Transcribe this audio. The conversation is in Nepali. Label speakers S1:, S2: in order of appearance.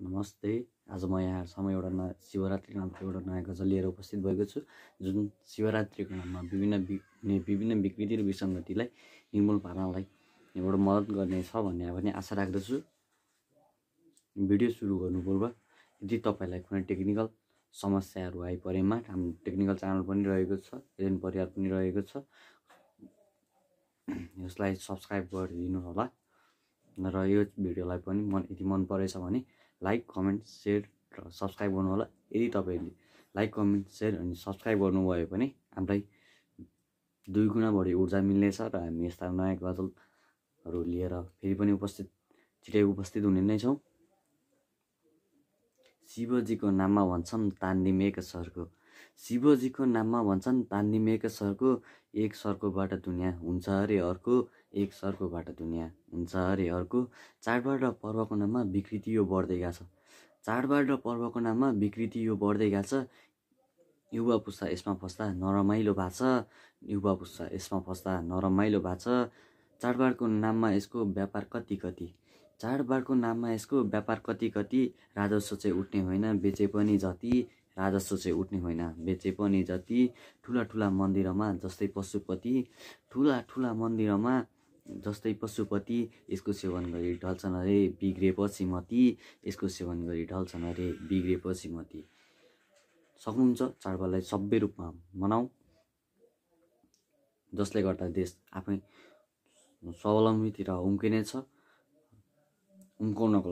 S1: नमस्ते। आज म यहाँहरूसम्म एउटा नयाँ शिवरात्रि नामको एउटा नयाँ गजल लिएर उपस्थित भएको छु जुन शिवरात्रिको नाममा विभिन्न विभिन्न विकृति र विसङ्गतिलाई निर्मूल पार्नलाई एउटा मद्दत गर्नेछ भन्ने पनि आशा राख्दछु। भिडियो सुरु गर्नु पूर्व यदि तपाईँलाई कुनै टेक्निकल समस्याहरू आइपरेमा हाम्रो टेक्निकल च्यानल पनि रहेको छ एजेन परिवार पनि रहेको छ यसलाई सब्सक्राइब गरिदिनु होला र यो भिडियोलाई पनि मन यदि मन परेछ भने लाइक कमेन्ट सेयर र सब्सक्राइब गर्नु होला यदि तपाईँले लाइक कमेन्ट सेयर अनि सब्सक्राइब गर्नुभयो भने हामीलाई दुई गुणा बढी ऊर्जा मिल्नेछ र हामी यस्ता नयाँ गजलहरू लिएर फेरि पनि उपस्थित छिटै उपस्थित हुने नै छौँ। शिवजीको नाममा भन्छन् तान्दिमेक सरको शिवजीको नाममा भन्छन् तान्दिमेक सरको एक सर्कोबाट दुनियाँ हुन्छ अरे अर्को एक सर्कोबाट दुनियाँ हुन्छ अरे अर्को चाडबाड र पर्वको नाममा विकृति यो बढ्दै गएको छ। चाडबाड र पर्वको नाममा विकृति यो बढ्दै गएको छ। युवा पुस्ता यसमा फस्दा नरमाइलो भएको छ। युवा पुस्ता यसमा फस्दा नरमाइलो भएको छ। चाडबाडको नाममा यसको व्यापार कति कति? चाडबाडको नाममा यसको व्यापार कति कति? राजस्व चाहिँ उठ्ने होइन बेचे पनि जति। राजस्व चाहिँ उठ्ने होइन। बेचे पनि जति ठुला ठुला मन्दिरमा जस्तै पशुपति ठुला ठुला मन्दिरमा जस्तै पशुपति यसको सेवन गरी ढल्छन् अरे बिग्रेपछि मती यसको सेवन गरी ढल्छन् अरे बिग्रेपछि मती। सक्नुहुन्छ चाडबाडलाई सभ्य रूपमा मनाऊ। जसले गर्दा देश आफै स्वावलम्बीतिर उम्किनेछ उम्काउनको